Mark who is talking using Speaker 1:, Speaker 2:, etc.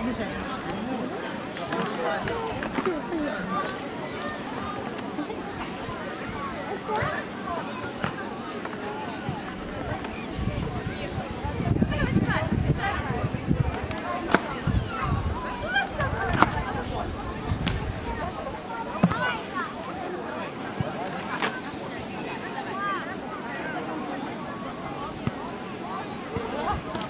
Speaker 1: пониже. Thank you.